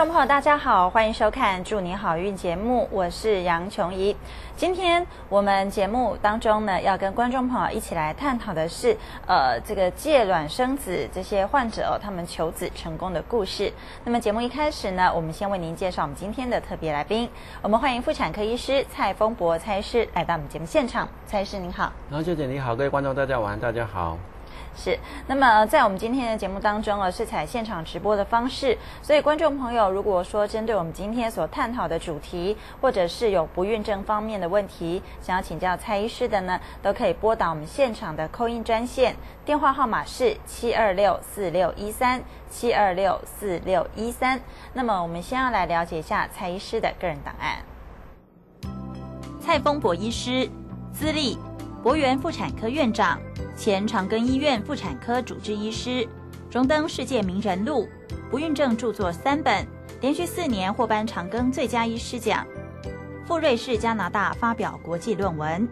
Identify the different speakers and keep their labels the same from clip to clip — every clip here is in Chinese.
Speaker 1: 众朋友，大家好，欢迎收看《祝你好运》节目，我是杨琼怡。今天我们节目当中呢，要跟观众朋友一起来探讨的是，呃，这个借卵生子这些患者，他们求子成功的故事。那么节目一开始呢，我们先为您介绍我们今天的特别来宾，我们欢迎妇产科医师蔡丰博蔡医师来到我们节目现场。蔡医师您好，
Speaker 2: 然后舅姐你好，各位观众大家晚安，大家好。
Speaker 1: 是，那么在我们今天的节目当中啊，是采现场直播的方式，所以观众朋友如果说针对我们今天所探讨的主题，或者是有不孕症方面的问题，想要请教蔡医师的呢，都可以拨打我们现场的扣印专线，电话号码是七二六四六一三七二六四六一三。那么我们先要来了解一下蔡医师的个人档案。
Speaker 3: 蔡丰博医师，资历博源妇产科院长。前长庚医院妇产科主治医师，荣登世界名人录，不孕症著作三本，连续四年获颁长庚最佳医师奖，赴瑞士、加拿大发表国际论文。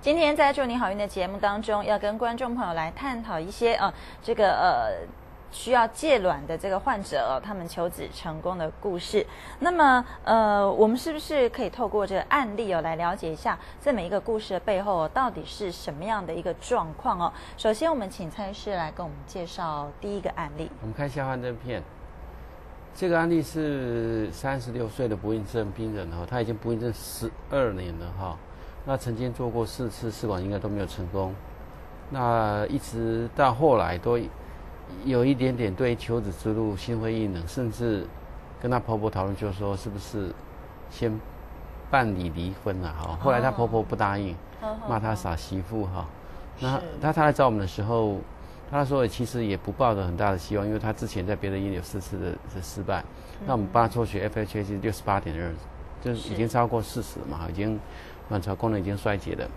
Speaker 1: 今天在祝你好运的节目当中，要跟观众朋友来探讨一些呃，这个呃。需要借卵的这个患者，他们求子成功的故事。那么，呃，我们是不是可以透过这个案例哦，来了解一下这每一个故事的背后到底是什么样的一个状况哦？首先，我们请蔡医师来跟我们介绍第一个案例。
Speaker 2: 我们看一下幻灯片。这个案例是三十六岁的不孕症病人哈，他已经不孕症十二年了哈。那曾经做过四次试管，应该都没有成功。那一直到后来都。有一点点对求子之路心灰意冷，甚至跟她婆婆讨论，就说是不是先办理离婚了哈。后来她婆婆不答应，骂她傻媳妇哈。那她她来找我们的时候，她说其实也不抱着很大的希望，因为她之前在别的医院有四次的的失败。那我们帮她抽血，FHA 是六十八点二，就是已经超过四十嘛，已经卵巢功能已经衰竭了。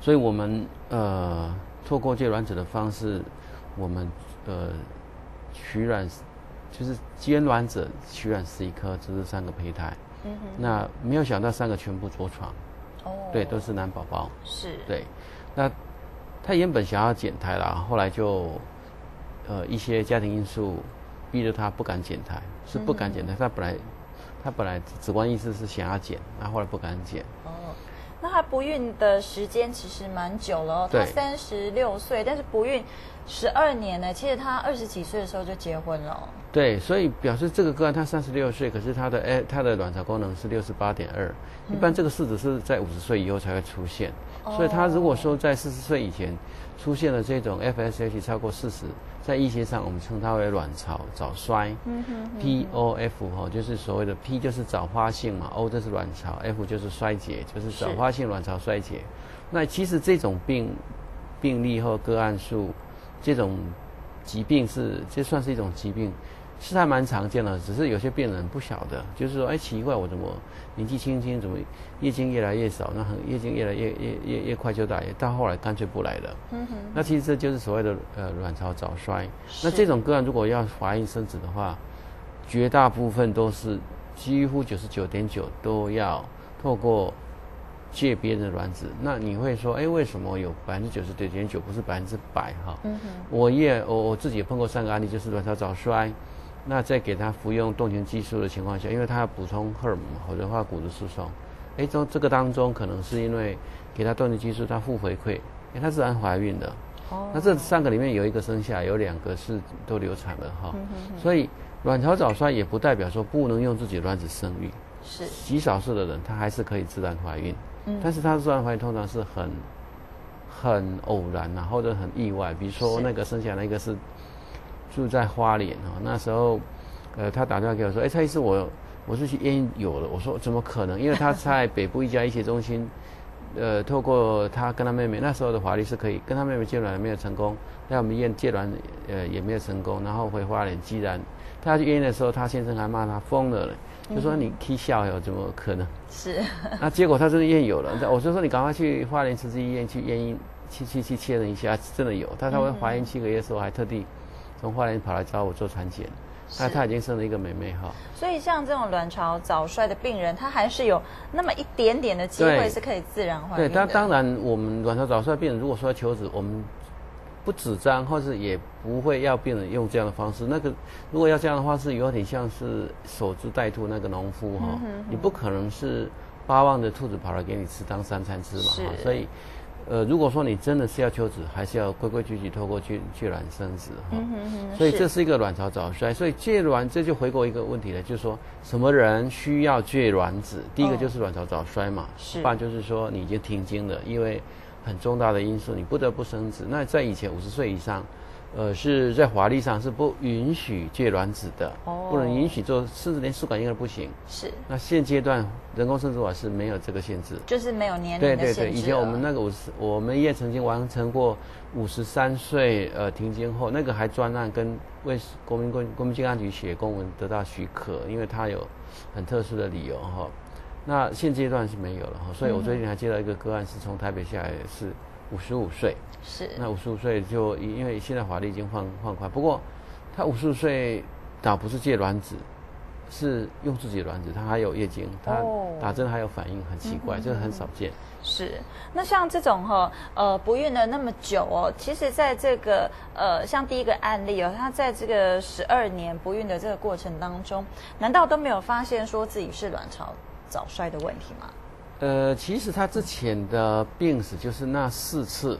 Speaker 2: 所以我们呃，透过借卵子的方式。我们呃取卵就是接卵者取卵十一颗，只是三个胚胎。嗯哼。那没有想到三个全部着床。哦。对，都是男宝宝。
Speaker 1: 是。
Speaker 2: 对。那他原本想要减胎啦，后来就呃一些家庭因素逼着他不敢减胎，是不敢减胎。他本来他本来子宫意思是想要减，那后来不敢减。哦。
Speaker 1: 那她不孕的时间其实蛮久了哦。她三十六岁，但是不孕。十二年呢，其实她二十几岁的时候就结婚了。
Speaker 2: 对，所以表示这个个案她三十六岁，可是她的哎，她的卵巢功能是六十八点二，一般这个式子是在五十岁以后才会出现。所以她如果说在四十岁以前出现了这种 FSH 超过四十，在医学上我们称它为卵巢早衰。嗯哼。POF 哈，就是所谓的 P 就是早发性嘛，O 就是卵巢，F 就是衰竭，就是早发性卵巢衰竭。那其实这种病病例或个案数。这种疾病是，这算是一种疾病，是还蛮常见的。只是有些病人不晓得，就是说，哎，奇怪，我怎么年纪轻轻，怎么月经越来越少？那很月经越来越越越越快就来，到后来干脆不来了。嗯哼。那其实这就是所谓的呃卵巢早衰。那这种个案如果要怀孕生子的话，绝大部分都是几乎九十九点九都要透过。借别人的卵子，那你会说，哎，为什么有百分之九十九点九不是百分之百哈？嗯哼。我也我我自己也碰过三个案例，就是卵巢早衰，那在给他服用动情激素的情况下，因为他要补充荷尔蒙或者话骨质疏松，哎，从这个当中可能是因为给他动情激素，他负回馈，哎，他自然怀孕的。哦。那这三个里面有一个生下，有两个是都流产了哈。嗯哼。所以卵巢早衰也不代表说不能用自己卵子生育，
Speaker 1: 是
Speaker 2: 极少数的人他还是可以自然怀孕。但是他自然怀孕通常是很很偶然呐，或者很意外。比如说那个生下来那个是住在花莲哦，那时候呃他打电话给我说：“哎，蔡医师，我我是去验有了。”我说：“怎么可能？因为他 在北部一家医学中心，呃，透过他跟他妹妹那时候的华丽是可以跟他妹妹借卵没有成功，在我们医院借卵呃也没有成功，然后回花莲，既然他去验的时候，他先生还骂他疯了。”就说你踢笑哟，怎么可能？
Speaker 1: 是。
Speaker 2: 那结果他真的验有了，我就说你赶快去花莲慈济医院去验孕，去去去确认一下，真的有。他他会怀孕七个月的时候，还特地从花莲跑来找我做产检。那她已经生了一个妹妹哈。
Speaker 1: 所以像这种卵巢早衰的病人，她还是有那么一点点的机会是可以自然怀孕。
Speaker 2: 对，但当然我们卵巢早衰病人如果说求子，我们不主张，或是也不会要病人用这样的方式。那个如果要这样的话，是有点像是守株待兔那个农夫哈，你不可能是八万的兔子跑来给你吃当三餐吃嘛哈，所以。呃，如果说你真的是要求子，还是要规规矩矩透过去去卵生子哈。所以这是一个卵巢早衰，所以借卵这就回过一个问题了，就是说什么人需要借卵子？第一个就是卵巢早衰嘛，是。不然就是说你已经停经了，因为很重大的因素，你不得不生子。那在以前五十岁以上。呃，是在法律上是不允许借卵子的，哦，不能允许做，甚至连试管婴儿不行。
Speaker 1: 是。
Speaker 2: 那现阶段人工生殖法是没有这个限制，
Speaker 1: 就是没有年龄
Speaker 2: 对对对，以前我们那个五十，我们也曾经完成过五十三岁呃停经后，那个还专案跟为国民公国民健康局写公文得到许可，因为他有很特殊的理由哈。那现阶段是没有了哈，所以我最近还接到一个个案，是从台北下来是。五十五岁，
Speaker 1: 是
Speaker 2: 那五十五岁就因为现在法律已经放放宽，不过他五十五岁打不是借卵子，是用自己的卵子，他还有月经，他打针还有反应，很奇怪，这个很少见。
Speaker 1: 是那像这种哈呃不孕了那么久哦，其实在这个呃像第一个案例哦，他在这个十二年不孕的这个过程当中，难道都没有发现说自己是卵巢早衰的问题吗？
Speaker 2: 呃，其实他之前的病史就是那四次，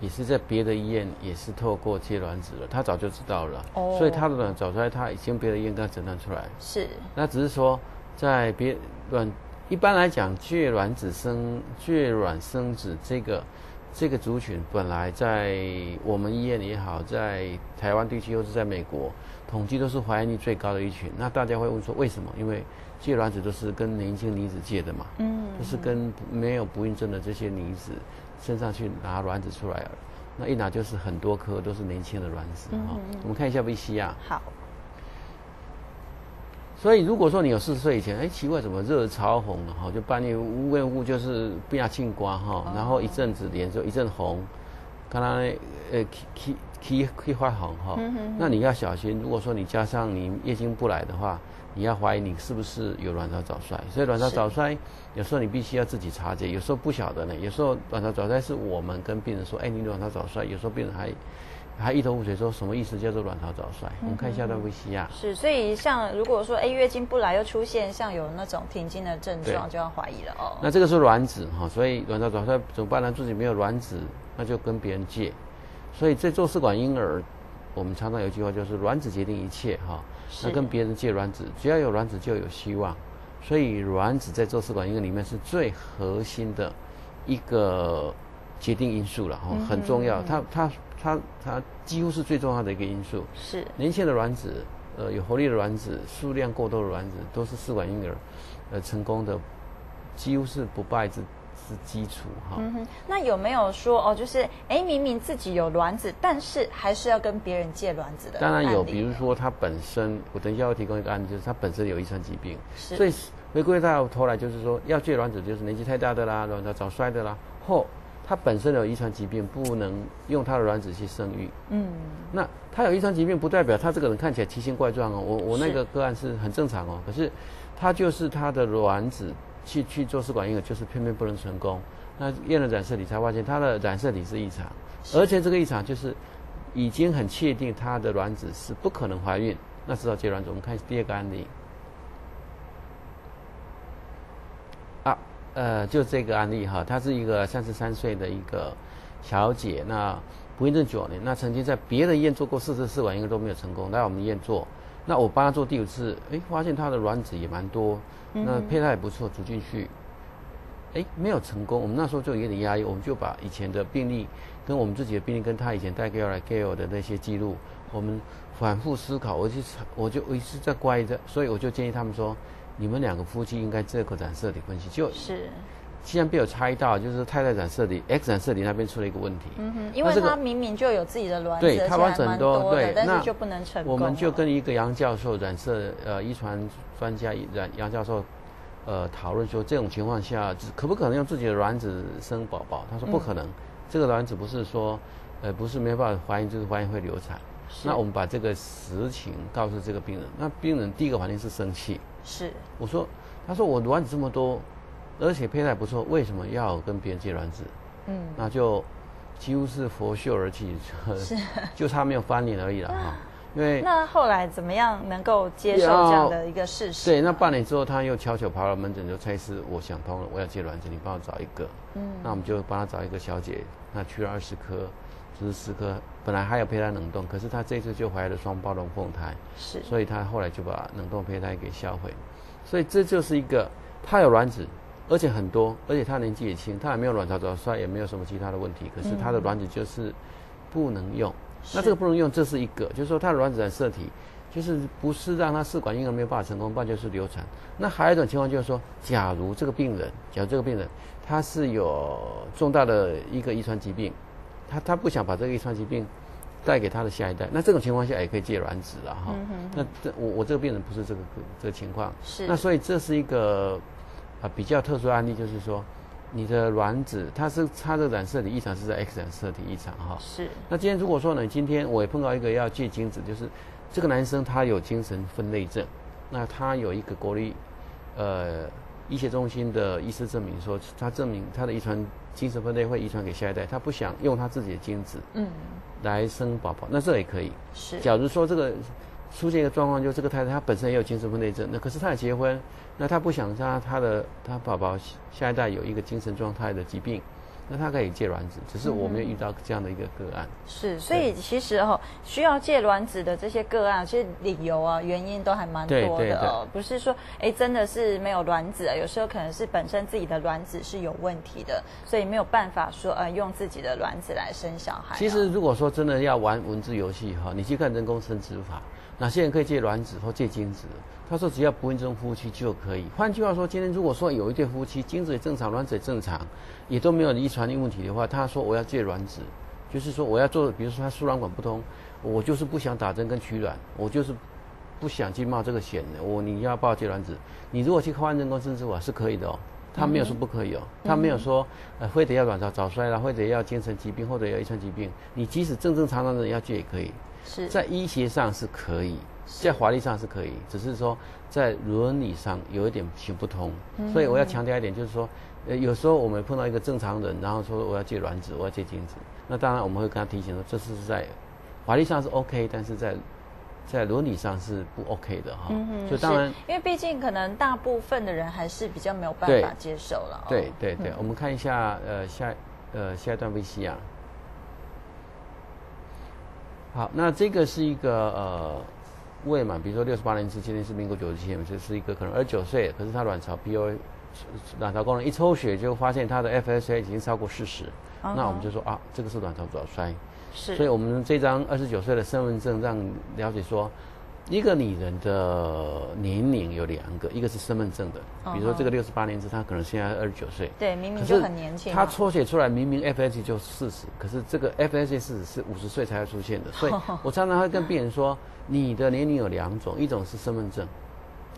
Speaker 2: 也是在别的医院也是透过借卵子了，他早就知道了，哦，所以他的卵找出来他已经别的医院跟他诊断出来，
Speaker 1: 是，
Speaker 2: 那只是说在别卵一般来讲，借卵子生借卵生子这个这个族群本来在我们医院也好，在台湾地区或是在美国，统计都是怀孕率最高的一群。那大家会问说为什么？因为借卵子都是跟年轻女子借的嘛，嗯，都是跟没有不孕症的这些女子身上去拿卵子出来了，那一拿就是很多颗都是年轻的卵子哈。我们看一下 V C 啊。
Speaker 1: 好。
Speaker 2: 所以如果说你有四十岁以前，哎，奇怪怎么热潮红了哈？就半夜无缘无故就是不要庆瓜哈，然后一阵子脸就一阵红，刚刚呃起起起起发红哈，那你要小心。如果说你加上你月经不来的话。你要怀疑你是不是有卵巢早衰，所以卵巢早衰有时候你必须要自己察觉，有时候不晓得呢。有时候卵巢早衰是我们跟病人说，哎，你卵巢早衰，有时候病人还还一头雾水，说什么意思叫做卵巢早衰？我们看一下段 V C 啊。
Speaker 1: 是，所以像如果说哎月经不来又出现像有那种停经的症状，就要怀疑了哦。
Speaker 2: 那这个是卵子哈，所以卵巢早衰怎么办呢？自己没有卵子，那就跟别人借。所以在做试管婴儿，我们常常有一句话就是卵子决定一切哈。那跟别人借卵子，只要有卵子就有希望，所以卵子在做试管婴儿里面是最核心的一个决定因素了哈，很重要。它它它它几乎是最重要的一个因素。
Speaker 1: 是
Speaker 2: 年轻的卵子，呃，有活力的卵子，数量过多的卵子，都是试管婴儿呃成功的，几乎是不败之。之基础哈，嗯哼，
Speaker 1: 那有没有说哦，就是哎，明明自己有卵子，但是还是要跟别人借卵子的？
Speaker 2: 当然有，比如说他本身，我等一下要提供一个案例，就是他本身有遗传疾病，所以回归到头来就是说，要借卵子就是年纪太大的啦，卵巢早衰的啦，或他本身有遗传疾病，不能用他的卵子去生育。嗯，那他有遗传疾病，不代表他这个人看起来奇形怪状哦。我我那个个案是很正常哦，可是他就是他的卵子。去去做试管婴儿，就是偏偏不能成功。那验了染色体才发现，他的染色体是异常，而且这个异常就是已经很确定他的卵子是不可能怀孕。那知道接卵子，我们看第二个案例。呃，就这个案例哈，她是一个三十三岁的一个小姐，那不孕症九年，那曾经在别的医院做过四次试管应该都没有成功，来我们医院做。那我帮她做第五次，哎，发现她的卵子也蛮多。那胚胎也不错，煮进去，哎，没有成功。我们那时候就有点压抑，我们就把以前的病例跟我们自己的病例，跟她以前带给我来给我的那些记录，我们反复思考。我就我就我一直在乖着，所以我就建议他们说，你们两个夫妻应该这个染色体分析。就
Speaker 1: 是，
Speaker 2: 既然被我猜到，就是太太染色体 X 染色体那边出了一个问题。
Speaker 1: 嗯哼，因为他明明就有自己的卵子，
Speaker 2: 对，他卵子很多，对，
Speaker 1: 但是就不能成功。
Speaker 2: 我们就跟一个杨教授染色呃遗传。专家杨杨教授，呃，讨论说这种情况下，可不可能用自己的卵子生宝宝？他说不可能，这个卵子不是说，呃，不是没办法怀孕，就是怀孕会流产。那我们把这个实情告诉这个病人，那病人第一个反应是生气。
Speaker 1: 是。
Speaker 2: 我说，他说我卵子这么多，而且胚胎不错，为什么要跟别人借卵子？嗯。那就几乎是佛袖而起，就差没有翻脸而已了哈。因为
Speaker 1: 那后来怎么样能够接受这样的一个事实？
Speaker 2: 对，那半年之后他又悄悄跑到门诊就蔡司，我想通了，我要借卵子，你帮我找一个。嗯，那我们就帮他找一个小姐，那去了二十颗，就是十四颗，本来还有胚胎冷冻，可是他这次就怀了双胞龙凤胎，
Speaker 1: 是，
Speaker 2: 所以他后来就把冷冻胚胎给销毁。所以这就是一个，他有卵子，而且很多，而且他年纪也轻，他也没有卵巢早衰，也没有什么其他的问题，可是他的卵子就是不能用。那这个不能用，这是一个，就是说它的卵子染色体，就是不是让它试管婴儿没有办法成功，不然就是流产。那还有一种情况就是说，假如这个病人，假如这个病人他是有重大的一个遗传疾病，他他不想把这个遗传疾病带给他的下一代，那这种情况下也可以借卵子了哈。那这我我这个病人不是这个这个情况，
Speaker 1: 是。
Speaker 2: 那所以这是一个啊比较特殊案例，就是说。你的卵子，它是它的染色体异常是在 X 染色体异常哈。
Speaker 1: 是。
Speaker 2: 那今天如果说呢，今天我也碰到一个要借精子，就是这个男生他有精神分裂症，那他有一个国立呃医学中心的医师证明说，他证明他的遗传精神分裂会遗传给下一代，他不想用他自己的精子嗯来生宝宝，那这也可以。
Speaker 1: 是。
Speaker 2: 假如说这个出现一个状况，就是这个太太她本身也有精神分裂症，那可是她也结婚。那她不想她她的她宝宝下一代有一个精神状态的疾病，那她可以借卵子，只是我没有遇到这样的一个个案。
Speaker 1: 是，所以其实哦需要借卵子的这些个案，其实理由啊原因都还蛮多的哦，不是说哎真的是没有卵子啊，有时候可能是本身自己的卵子是有问题的，所以没有办法说呃用自己的卵子来生小孩。
Speaker 2: 其实如果说真的要玩文字游戏哈，你去看人工生殖法，哪些人可以借卵子或借精子？他说：“只要不孕症夫妻就可以。换句话说，今天如果说有一对夫妻精子也正常，卵子也正常，也都没有遗传的问题的话，他说我要借卵子，就是说我要做，比如说他输卵管不通，我就是不想打针跟取卵，我就是不想去冒这个险的。我你要帮我借卵子，你如果去换人工生殖法是可以的哦，他没有说不可以哦，他没有说呃非得要卵巢早衰了，非得要精神疾病或者要遗传疾病，你即使正正常常的要借也可以，
Speaker 1: 是
Speaker 2: 在医学上是可以。”在法律上是可以，只是说在伦理上有一点行不通，所以我要强调一点，就是说，呃，有时候我们碰到一个正常人，然后说我要借卵子，我要借精子，那当然我们会跟他提醒说，这是在法律上是 OK，但是在在伦理上是不 OK 的哈。嗯所以当然，
Speaker 1: 因为毕竟可能大部分的人还是比较没有办法接受了。
Speaker 2: 对对对，我们看一下呃下呃下一段 VC 啊。好，那这个是一个呃。未满，比如说六十八年之，今天是民国九十七年，这是一个可能二十九岁，可是他卵巢 PO 卵巢功能一抽血就发现他的 FSA 已经超过四十，那我们就说啊，这个是卵巢早衰。
Speaker 1: 是，
Speaker 2: 所以我们这张二十九岁的身份证让了解说。一个女人的年龄有两个，一个是身份证的，比如说这个六十八年制，她可能现在二十九岁，
Speaker 1: 对，明明就很年轻。
Speaker 2: 她抽血出来明明 f s 就四十，可是这个 f s 四十是五十岁才会出现的，所以 我常常会跟病人说，你的年龄有两种，一种是身份证。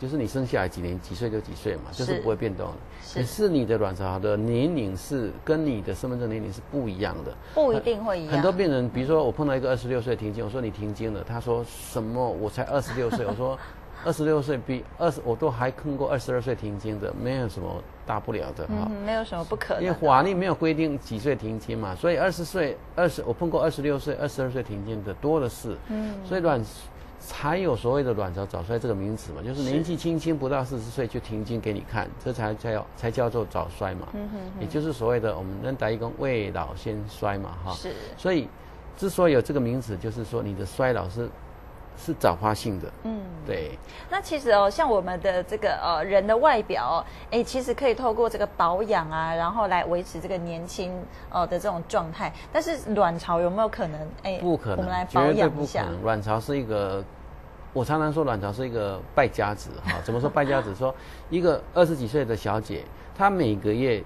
Speaker 2: 就是你生下来几年几岁就几岁嘛，就是不会变动的。可是你的卵巢的年龄是跟你的身份证年龄是不一样的，
Speaker 1: 不一定会一样。
Speaker 2: 很多病人，比如说我碰到一个二十六岁停经，我说你停经了，他说什么？我才二十六岁。我说二十六岁比二十我都还坑过二十二岁停经的，没有什么大不了的哈。
Speaker 1: 没有什么不可能。
Speaker 2: 因为法律没有规定几岁停经嘛，所以二十岁二十我碰过二十六岁、二十二岁停经的多的是。嗯，所以卵。才有所谓的卵巢早衰这个名词嘛，就是年纪轻轻不到四十岁就停经给你看，这才叫才叫做早衰嘛。嗯哼，也就是所谓的我们人打一个未老先衰嘛，哈。
Speaker 1: 是。
Speaker 2: 所以，之所以有这个名词，就是说你的衰老是。是早发性的，嗯，对。
Speaker 1: 那其实哦，像我们的这个呃人的外表，哎，其实可以透过这个保养啊，然后来维持这个年轻哦的这种状态。但是卵巢有没有可能？哎，
Speaker 2: 不可能，
Speaker 1: 我们来保养一下。
Speaker 2: 卵巢是一个，我常常说卵巢是一个败家子哈。怎么说败家子？说一个二十几岁的小姐，她每个月